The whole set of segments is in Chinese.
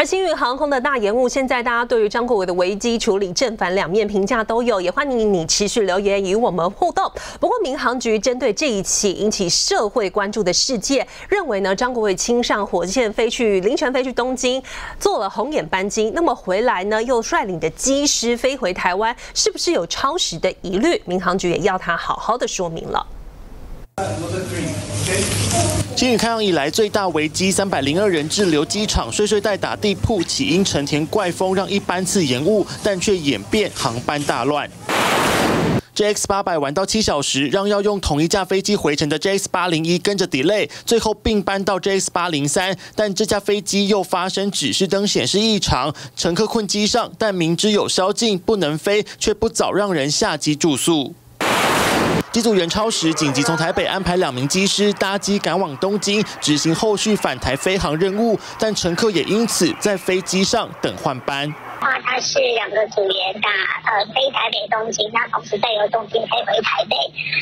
而星运航空的大延误，现在大家对于张国伟的危机处理正反两面评价都有，也欢迎你持续留言与我们互动。不过民航局针对这一起引起社会关注的事件，认为呢张国伟亲上火箭飞去凌晨飞去东京，做了红眼班机，那么回来呢又率领的机师飞回台湾，是不是有超时的疑虑？民航局也要他好好的说明了。新宇开航以来最大危机，三百零二人滞留机场，睡睡袋打地铺，起因成田怪风让一班次延误，但却演变航班大乱。JX 八百晚到七小时，让要用同一架飞机回程的 JX 八零一跟着 delay，最后并班到 JX 八零三，但这架飞机又发生指示灯显示异常，乘客困机上，但明知有宵禁不能飞，却不早让人下机住宿。机组员超时，紧急从台北安排两名机师搭机赶往东京，执行后续返台飞航任务，但乘客也因此在飞机上等换班。话他是两个组员打呃飞台北东京，那同时再由东京飞回台北。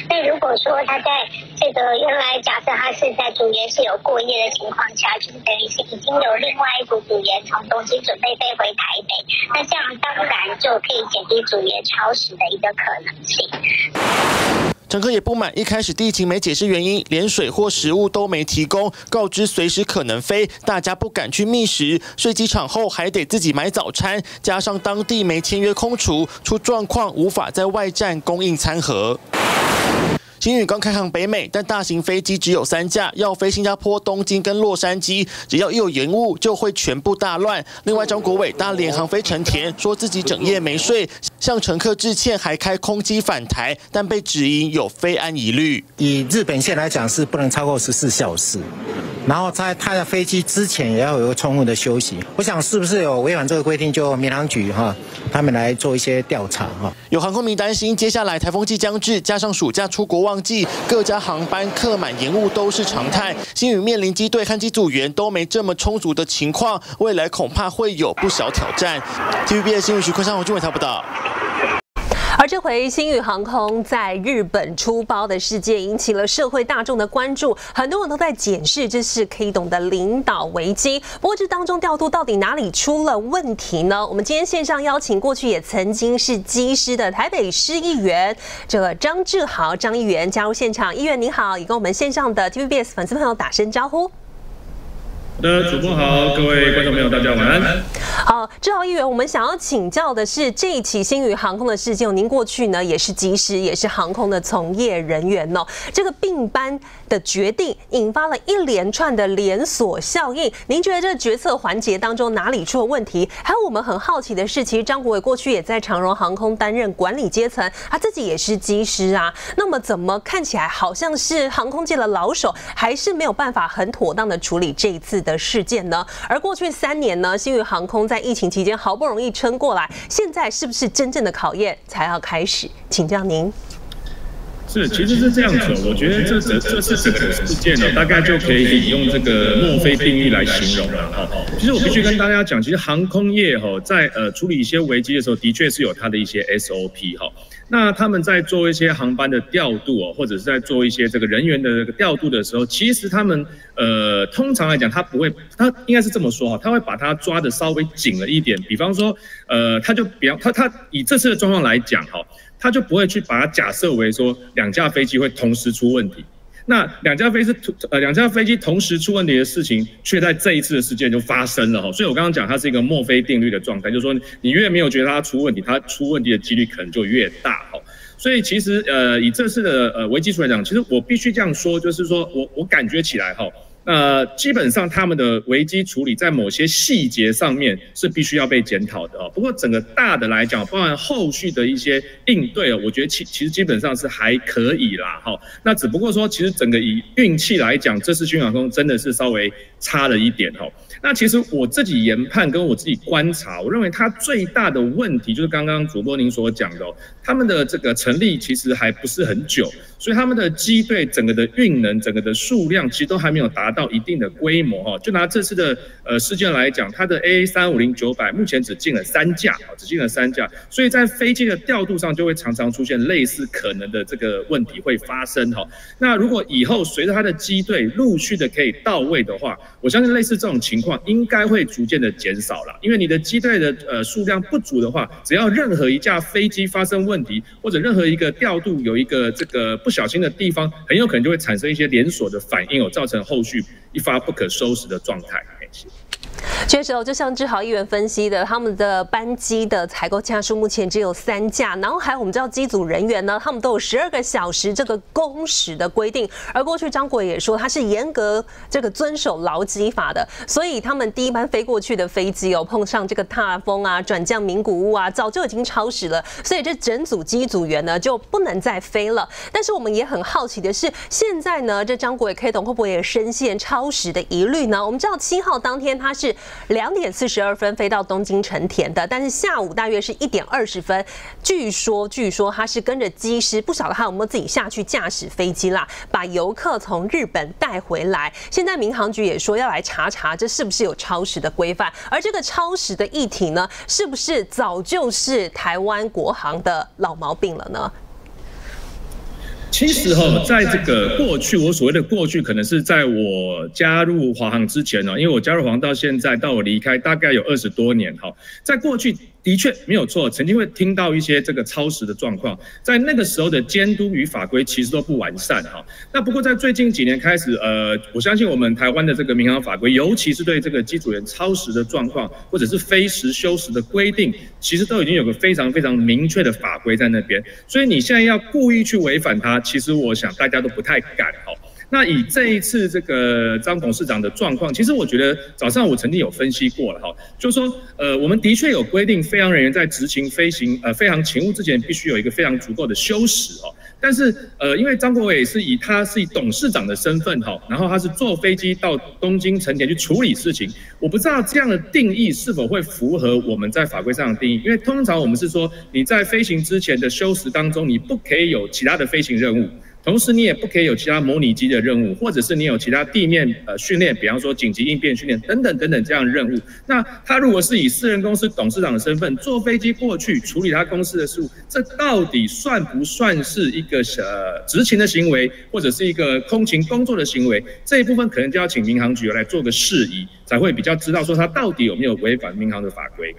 那如果说他在这个原来假设他是在组员是有过夜的情况下，就是等于是已经有另外一组组员从东京准备飞回台北，那这样当然就可以减低组员超时的一个可能性。乘客也不满，一开始地勤没解释原因，连水或食物都没提供，告知随时可能飞，大家不敢去觅食，睡机场后还得自己买早餐，加上当地没签约空厨，出状况无法在外站供应餐盒。新宇刚开航北美，但大型飞机只有三架，要飞新加坡、东京跟洛杉矶，只要一有延误就会全部大乱。另外，张国伟搭联航飞成田，说自己整夜没睡，向乘客致歉，还开空机返台，但被指因有飞安疑虑。以日本线来讲，是不能超过十四小时。然后在他的飞机之前也要有个充分的休息。我想是不是有违反这个规定，就民航局哈他们来做一些调查哈。有航空迷担心，接下来台风季将至，加上暑假出国旺季，各家航班客满延误都是常态。新宇面临机队和机组员都没这么充足的情况，未来恐怕会有不少挑战。TVB 新闻徐坤山、黄俊伟他不到。而这回新宇航空在日本出包的事件引起了社会大众的关注，很多人都在检视这是可以懂得领导危机。不过这当中调度到底哪里出了问题呢？我们今天线上邀请过去也曾经是机师的台北市议员这个张志豪张议员加入现场。议员你好，也跟我们线上的 TVBS 粉丝朋友打声招呼。好的，主播好，各位观众朋友，大家晚安。好，志豪议员，我们想要请教的是这一起新宇航空的事件，您过去呢也是机师，也是航空的从业人员哦。这个并班的决定引发了一连串的连锁效应，您觉得这个决策环节当中哪里出了问题？还有我们很好奇的是，其实张国伟过去也在长荣航空担任管理阶层，他自己也是机师啊。那么怎么看起来好像是航空界的老手，还是没有办法很妥当的处理这一次？的事件呢？而过去三年呢，新宇航空在疫情期间好不容易撑过来，现在是不是真正的考验才要开始？请教您。是，其实是这样子。我觉得这这这是整个事件呢，大概就可以用这个墨菲定律来形容了哈。其实我必须跟大家讲，其实航空业哈，在呃处理一些危机的时候，的确是有它的一些 SOP 哈。那他们在做一些航班的调度哦，或者是在做一些这个人员的这个调度的时候，其实他们呃，通常来讲，他不会，他应该是这么说哈，他会把它抓的稍微紧了一点。比方说，呃，他就比方他他以这次的状况来讲哈，他就不会去把它假设为说两架飞机会同时出问题。那两架飞机呃两架飞机同时出问题的事情，却在这一次的事件就发生了哈，所以我刚刚讲它是一个墨菲定律的状态，就是说你越没有觉得它出问题，它出问题的几率可能就越大哈。所以其实呃以这次的呃为基础来讲，其实我必须这样说，就是说我我感觉起来哈。那基本上他们的危机处理在某些细节上面是必须要被检讨的哦。不过整个大的来讲，包含后续的一些应对，我觉得其其实基本上是还可以啦哈。那只不过说，其实整个以运气来讲，这次新航空真的是稍微差了一点哈。那其实我自己研判跟我自己观察，我认为它最大的问题就是刚刚主播您所讲的哦，他们的这个成立其实还不是很久。所以他们的机队整个的运能、整个的数量其实都还没有达到一定的规模哈。就拿这次的呃事件来讲，它的 A 三五零九百目前只进了三架啊，只进了三架，所以在飞机的调度上就会常常出现类似可能的这个问题会发生哈。那如果以后随着它的机队陆续的可以到位的话，我相信类似这种情况应该会逐渐的减少了，因为你的机队的呃数量不足的话，只要任何一架飞机发生问题，或者任何一个调度有一个这个不小心的地方，很有可能就会产生一些连锁的反应哦，造成后续一发不可收拾的状态。确实哦，就像志豪议员分析的，他们的班机的采购架数目前只有三架，然后还有我们知道机组人员呢，他们都有十二个小时这个工时的规定，而过去张国也说他是严格这个遵守劳基法的，所以他们第一班飞过去的飞机哦，碰上这个大风啊、转降名古屋啊，早就已经超时了，所以这整组机组员呢就不能再飞了。但是我们也很好奇的是，现在呢，这张国也 K 董会不会也深陷超时的疑虑呢？我们知道七号当天他是。两点四十二分飞到东京成田的，但是下午大约是一点二十分，据说据说他是跟着机师，不晓得他有没有自己下去驾驶飞机啦，把游客从日本带回来。现在民航局也说要来查查，这是不是有超时的规范？而这个超时的议题呢，是不是早就是台湾国航的老毛病了呢？其实哈，在这个过去，我所谓的过去，可能是在我加入华航之前呢，因为我加入华航到现在，到我离开大概有二十多年哈，在过去。的确没有错，曾经会听到一些这个超时的状况，在那个时候的监督与法规其实都不完善哈。那不过在最近几年开始，呃，我相信我们台湾的这个民航法规，尤其是对这个机组员超时的状况，或者是非时休时的规定，其实都已经有个非常非常明确的法规在那边。所以你现在要故意去违反它，其实我想大家都不太敢哈。那以这一次这个张董事长的状况，其实我觉得早上我曾经有分析过了哈，就是说，呃，我们的确有规定，飞行人员在执行飞行呃飞行勤务之前，必须有一个非常足够的休息哦。但是呃，因为张国伟是以他是以董事长的身份哈，然后他是坐飞机到东京成田去处理事情，我不知道这样的定义是否会符合我们在法规上的定义，因为通常我们是说你在飞行之前的休息当中，你不可以有其他的飞行任务。同时，你也不可以有其他模拟机的任务，或者是你有其他地面呃训练，比方说紧急应变训练等等等等这样的任务。那他如果是以私人公司董事长的身份坐飞机过去处理他公司的事务，这到底算不算是一个呃执勤的行为，或者是一个空勤工作的行为？这一部分可能就要请民航局来做个事宜，才会比较知道说他到底有没有违反民航的法规。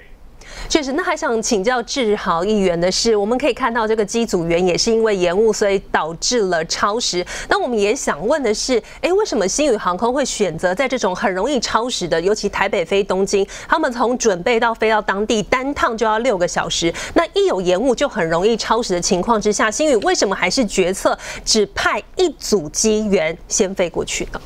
确实，那还想请教志豪议员的是，我们可以看到这个机组员也是因为延误，所以导致了超时。那我们也想问的是，哎，为什么新宇航空会选择在这种很容易超时的，尤其台北飞东京，他们从准备到飞到当地单趟就要六个小时，那一有延误就很容易超时的情况之下，新宇为什么还是决策只派一组机员先飞过去呢？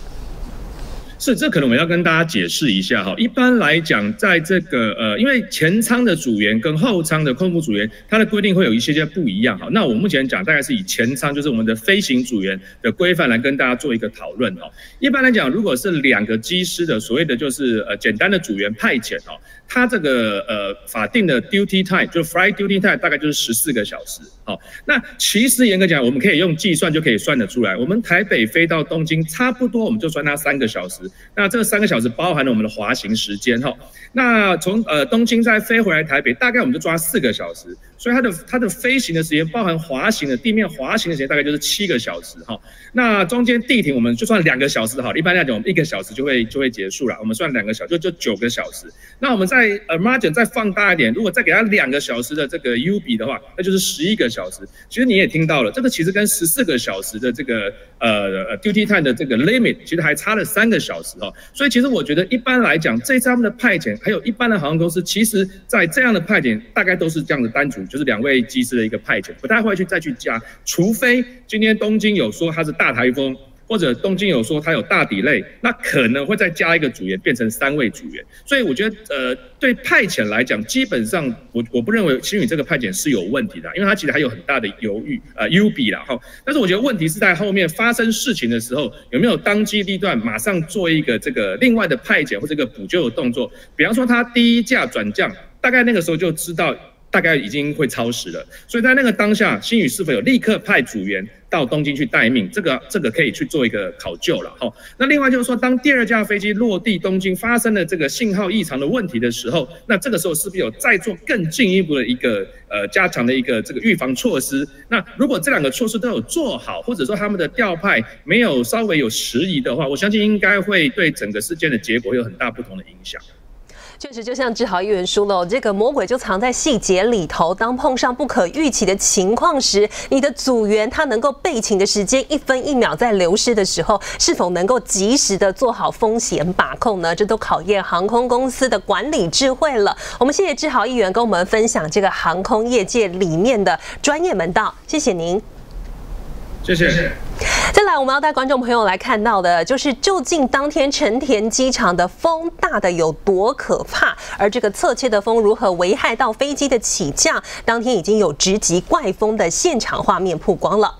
是，这可能我要跟大家解释一下哈。一般来讲，在这个呃，因为前舱的组员跟后舱的空服组员，它的规定会有一些些不一样哈。那我目前讲大概是以前舱，就是我们的飞行组员的规范来跟大家做一个讨论哈。一般来讲，如果是两个机师的所谓的就是呃简单的组员派遣哦。它这个呃法定的 duty time 就是 flight duty time 大概就是十四个小时，好，那其实严格讲，我们可以用计算就可以算得出来，我们台北飞到东京差不多，我们就算它三个小时，那这三个小时包含了我们的滑行时间哈，那从呃东京再飞回来台北，大概我们就抓四个小时。所以它的它的飞行的时间，包含滑行的地面滑行的时间，大概就是七个小时哈。那中间地停，我们就算两个小时好，一般来讲，我们一个小时就会就会结束了。我们算两个小时，就就九个小时。那我们在呃 margin 再放大一点，如果再给它两个小时的这个 U 比的话，那就是十一个小时。其实你也听到了，这个其实跟十四个小时的这个呃 duty time 的这个 limit，其实还差了三个小时哈。所以其实我觉得一般来讲，这次他们的派遣，还有一般的航空公司，其实在这样的派遣，大概都是这样的单组。就是两位机师的一个派遣，不太会去再去加，除非今天东京有说它是大台风，或者东京有说它有大底类，那可能会再加一个组员，变成三位组员。所以我觉得，呃，对派遣来讲，基本上我我不认为新宇这个派遣是有问题的，因为他其实还有很大的犹豫，呃，U 比了哈。但是我觉得问题是在后面发生事情的时候，有没有当机立断，马上做一个这个另外的派遣或这个补救的动作？比方说他第一架转降，大概那个时候就知道。大概已经会超时了。所以在那个当下，新宇是否有立刻派组员到东京去待命？这个这个可以去做一个考究了哈。那另外就是说，当第二架飞机落地东京发生了这个信号异常的问题的时候，那这个时候是不是有再做更进一步的一个呃加强的一个这个预防措施？那如果这两个措施都有做好，或者说他们的调派没有稍微有迟疑的话，我相信应该会对整个事件的结果有很大不同的影响。确实，就像志豪议员说了，这个魔鬼就藏在细节里头。当碰上不可预期的情况时，你的组员他能够备勤的时间一分一秒在流失的时候，是否能够及时的做好风险把控呢？这都考验航空公司的管理智慧了。我们谢谢志豪议员跟我们分享这个航空业界里面的专业门道，谢谢您。谢谢。再来，我们要带观众朋友来看到的，就是究竟当天成田机场的风大的有多可怕，而这个侧切的风如何危害到飞机的起降？当天已经有直击怪风的现场画面曝光了。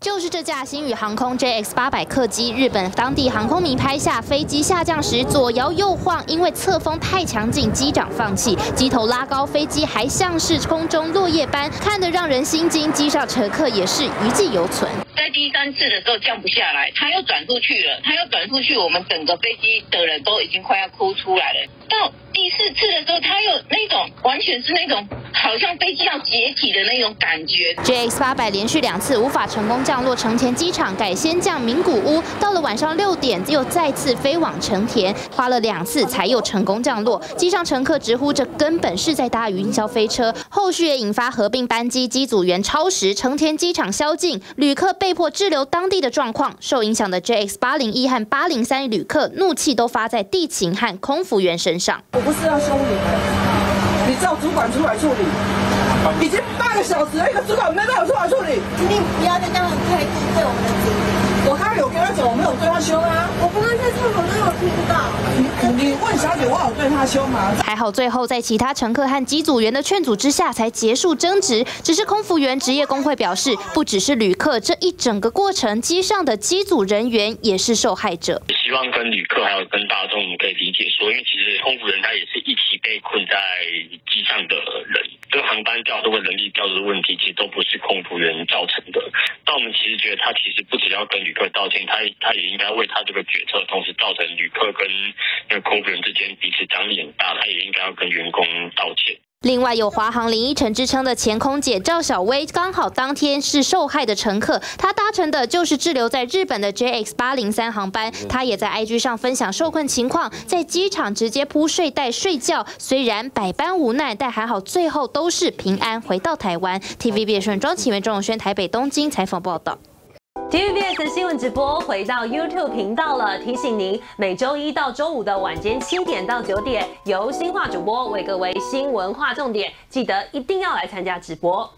就是这架新宇航空 JX 八百客机，日本当地航空迷拍下飞机下降时左摇右晃，因为侧风太强劲，机长放弃，机头拉高，飞机还像是空中落叶般，看得让人心惊。机上乘客也是余悸犹存。在第三次的时候降不下来，他又转出去了，他又转出去，我们整个飞机的人都已经快要哭出来了。到第四次的时候，它又那种完全是那种好像飞机要解体的那种感觉。JX 八百连续两次无法成功降落成田机场，改先降名古屋。到了晚上六点，又再次飞往成田，花了两次才又成功降落。机上乘客直呼这根本是在搭云霄飞车。后续也引发合并班机机组员超时，成田机场宵禁，旅客被迫滞留当地的状况。受影响的 JX 八零一和八零三旅客怒气都发在地勤和空服员身上。我不是要凶你们，你叫主管出来处理。已经半个小时了，一个主管没办法出来处理。你不要再这样态度对我们的主管。我刚刚有跟他讲，我没有对他凶啊。我刚刚在厕所都有听到。你你问小姐，我好对她凶吗？还好最后在其他乘客和机组员的劝阻之下，才结束争执。只是空服员职业工会表示，不只是旅客，这一整个过程，机上的机组人员也是受害者。希望跟旅客还有跟大众可以理解说，因为其实空服人他也是一起被困在机上的人，这个航班调度和人力调度的问题，其实都不是空服员造成的。但我们其实觉得他其实不只要跟旅客道歉，他他也应该为他这个决策，同时造成旅客跟那个空服员之间彼此张力很大，他也应该要跟员工道歉。另外有华航林依晨之称的前空姐赵小薇，刚好当天是受害的乘客，她搭乘的就是滞留在日本的 JX 八零三航班。她也在 IG 上分享受困情况，在机场直接铺睡袋睡觉，虽然百般无奈，但还好最后都是平安回到台湾。TVB 顺庄启源、钟永轩台北、东京采访报道。TVBS 新闻直播回到 YouTube 频道了，提醒您每周一到周五的晚间七点到九点，由新化主播为各位新闻划重点，记得一定要来参加直播。